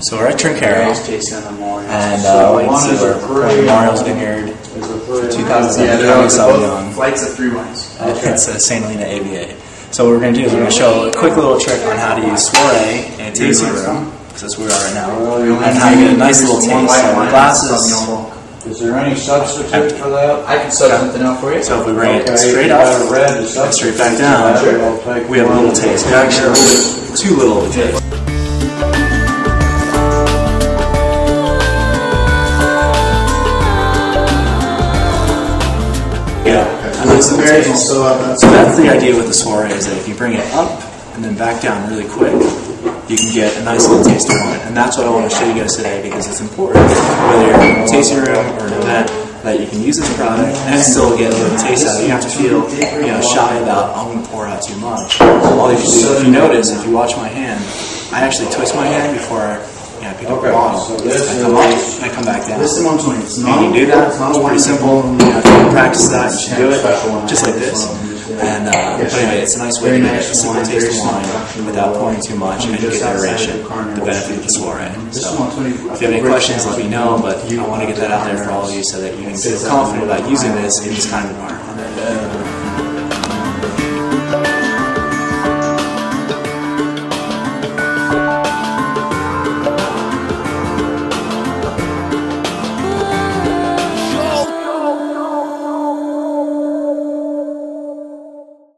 So we're at Trinchero, Always tasting the morning. and uh, wait and see where we're pouring Mario's Vineyard 2007 Yeah, they're Sauvignon. both flights of three wines. Uh, It's a St. Helena AVA. So what we're going to do is we're going to show a quick little trick on how to use soiree in a tasting room, because that's where we are right now, and how to get a nice little One taste. white So wine, glasses. Sauvignon Is there any substitute for that? I can set something out for you. So if we bring it Okay, straight up red and straight back down, that, I'll take we have a little taste. We actually have a little bit, too little taste. A nice little taste. So, uh, So that's the idea with the soiree is that if you bring it up and then back down really quick, you can get a nice little taste of wine. And that's what I want to show you guys today because it's important, whether you're in a tasting room or an event, that you can use this product and still get a little taste out of it. You have to feel, you know, shy about, I'm going to pour out too much. All you do, if you notice, if you watch my hand, I actually twist my hand before I, you know, pick up the Okay, bottle. so this I come up is- and I come back down. This is 120. It's And not. you do that, It's not it's pretty simple. You if you practice that, you should do it, just like this. And uh, but anyway, it's a nice way to a simple taste of wine without pouring too much and get the aeration, the benefit of the soiree. So if you have any questions, let me know, but I want to get that out there for all of you so that you can feel confident about using this in this kind of environment.